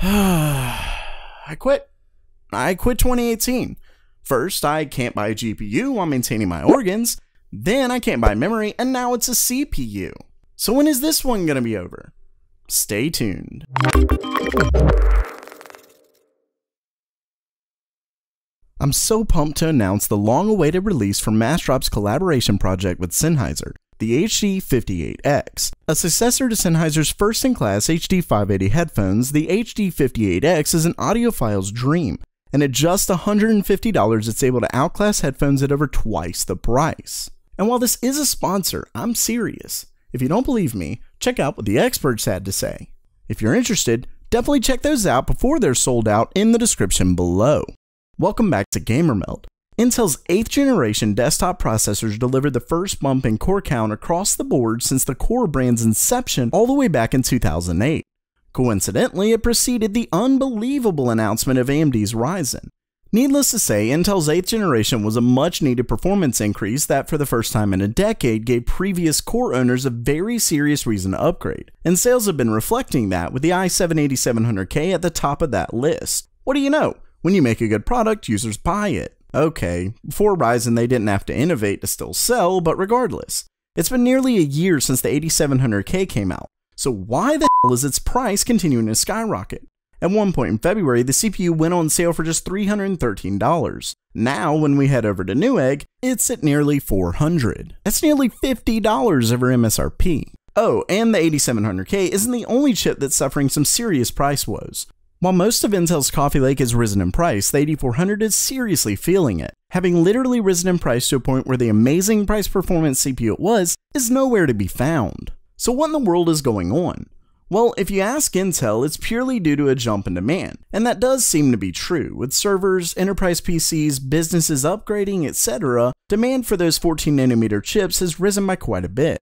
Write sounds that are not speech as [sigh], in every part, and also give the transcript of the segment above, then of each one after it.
[sighs] I quit. I quit 2018. First, I can't buy a GPU while maintaining my organs. Then, I can't buy memory, and now it's a CPU. So, when is this one gonna be over? Stay tuned. I'm so pumped to announce the long awaited release from Massdrop's collaboration project with Sennheiser, the HD58X. A successor to Sennheiser's first in class HD580 headphones, the HD58X is an audiophile's dream, and at just $150, it's able to outclass headphones at over twice the price. And while this is a sponsor, I'm serious. If you don't believe me, check out what the experts had to say. If you're interested, definitely check those out before they're sold out in the description below. Welcome back to GamerMeld. Intel's 8th generation desktop processors delivered the first bump in core count across the board since the Core brand's inception all the way back in 2008. Coincidentally, it preceded the unbelievable announcement of AMD's Ryzen. Needless to say, Intel's 8th generation was a much needed performance increase that, for the first time in a decade, gave previous Core owners a very serious reason to upgrade, and sales have been reflecting that with the i7-8700K at the top of that list. What do you know? When you make a good product, users buy it. Okay, before Ryzen they didn't have to innovate to still sell, but regardless. It's been nearly a year since the 8700K came out, so why the hell is its price continuing to skyrocket? At one point in February, the CPU went on sale for just $313. Now, when we head over to Newegg, it's at nearly 400. That's nearly $50 over MSRP. Oh, and the 8700K isn't the only chip that's suffering some serious price woes. While most of Intel's Coffee Lake has risen in price, the 8400 is seriously feeling it, having literally risen in price to a point where the amazing price performance CPU it was is nowhere to be found. So what in the world is going on? Well, if you ask Intel, it's purely due to a jump in demand, and that does seem to be true. With servers, enterprise PCs, businesses upgrading, etc., demand for those 14nm chips has risen by quite a bit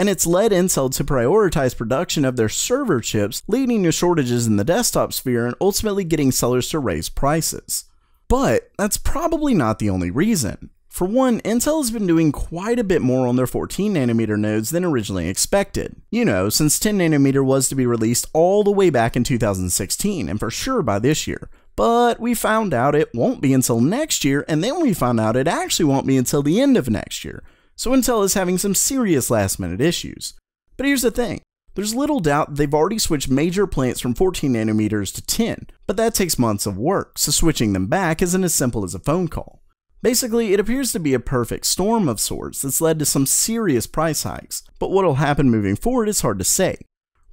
and it's led Intel to prioritize production of their server chips, leading to shortages in the desktop sphere and ultimately getting sellers to raise prices. But that's probably not the only reason. For one, Intel has been doing quite a bit more on their 14nm nodes than originally expected. You know, since 10nm was to be released all the way back in 2016, and for sure by this year. But we found out it won't be until next year, and then we found out it actually won't be until the end of next year so Intel is having some serious last minute issues. But here's the thing there's little doubt they've already switched major plants from 14 nanometers to 10, but that takes months of work, so switching them back isn't as simple as a phone call. Basically, it appears to be a perfect storm of sorts that's led to some serious price hikes, but what'll happen moving forward is hard to say.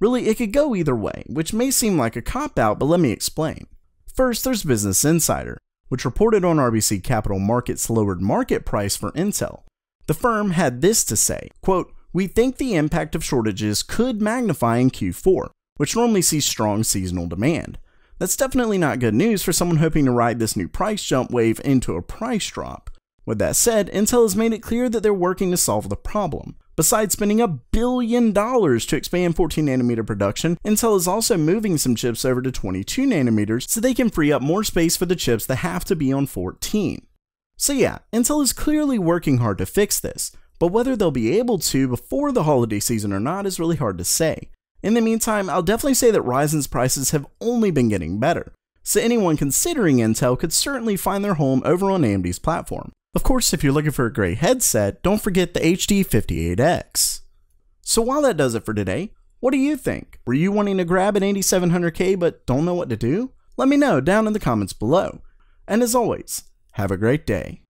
Really, it could go either way, which may seem like a cop out, but let me explain. First, there's Business Insider, which reported on RBC Capital Markets' lowered market price for Intel, the firm had this to say, quote, we think the impact of shortages could magnify in Q4, which normally sees strong seasonal demand. That's definitely not good news for someone hoping to ride this new price jump wave into a price drop. With that said, Intel has made it clear that they're working to solve the problem. Besides spending a billion dollars to expand 14 nanometer production, Intel is also moving some chips over to 22 nanometers so they can free up more space for the chips that have to be on 14. So yeah, Intel is clearly working hard to fix this, but whether they'll be able to before the holiday season or not is really hard to say. In the meantime, I'll definitely say that Ryzen's prices have only been getting better, so anyone considering Intel could certainly find their home over on AMD's platform. Of course, if you're looking for a great headset, don't forget the HD58X. So while that does it for today, what do you think? Were you wanting to grab an 8700K but don't know what to do? Let me know down in the comments below. And as always, have a great day.